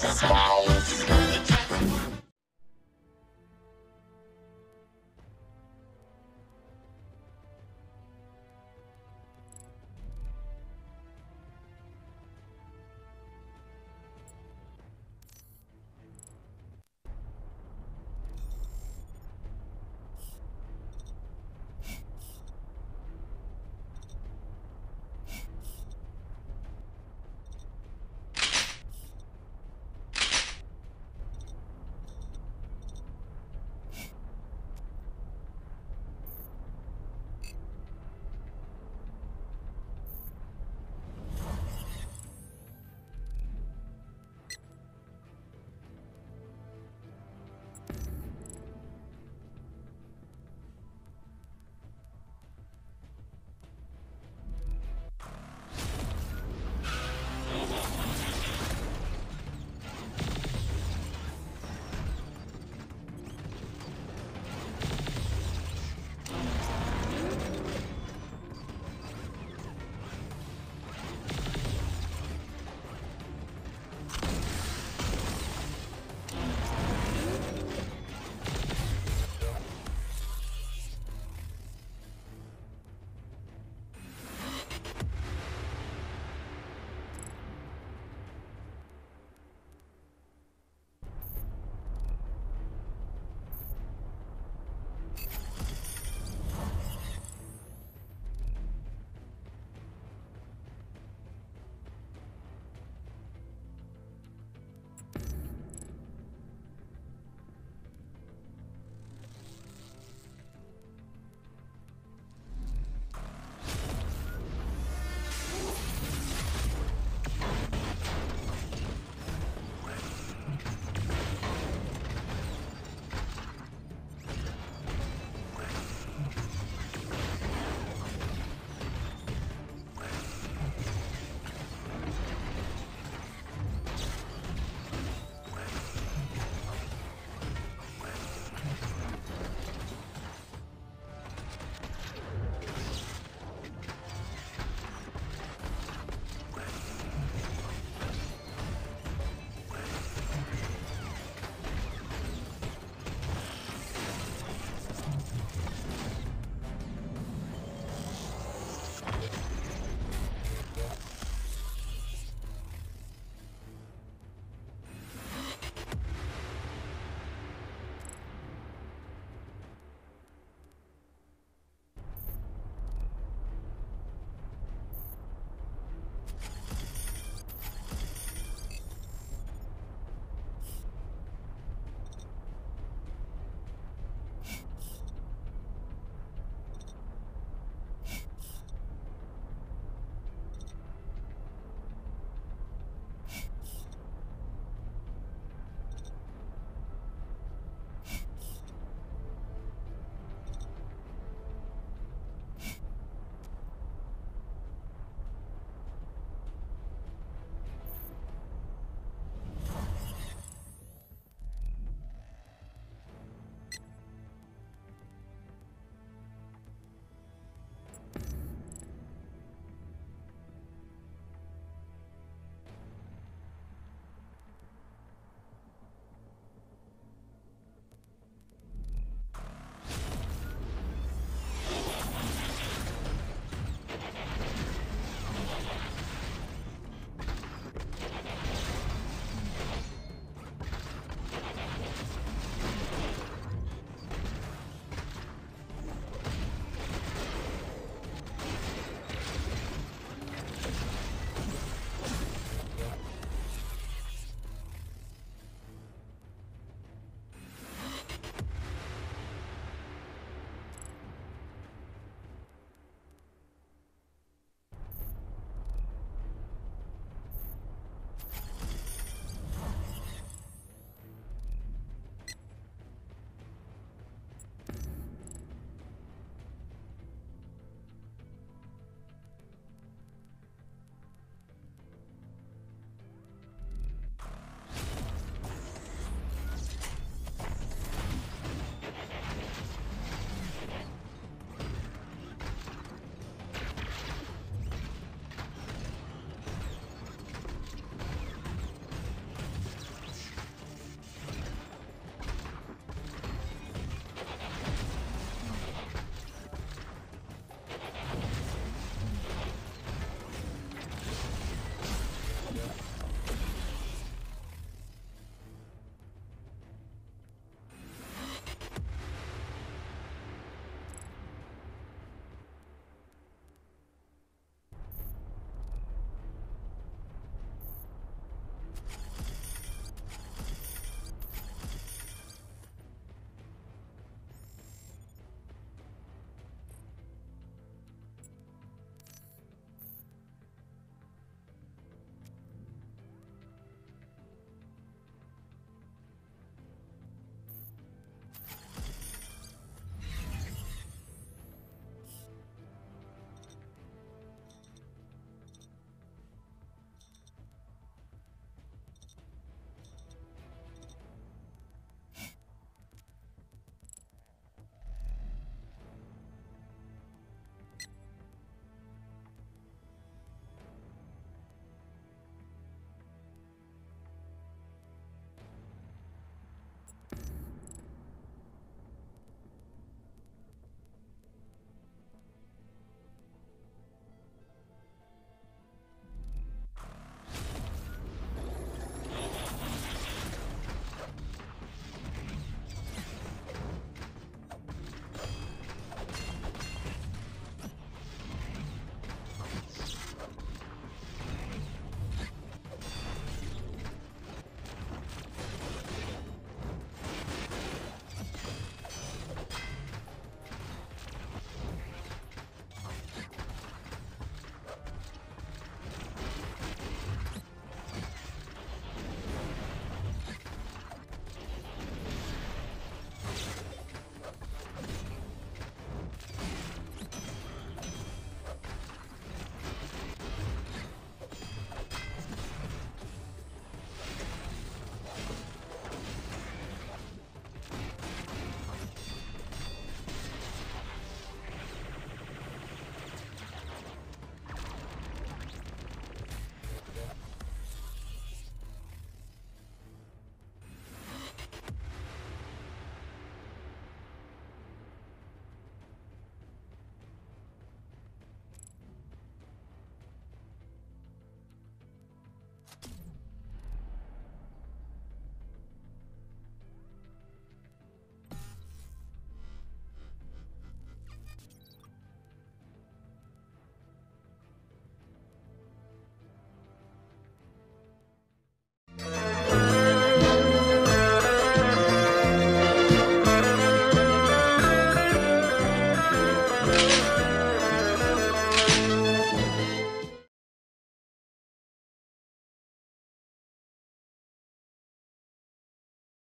the sky.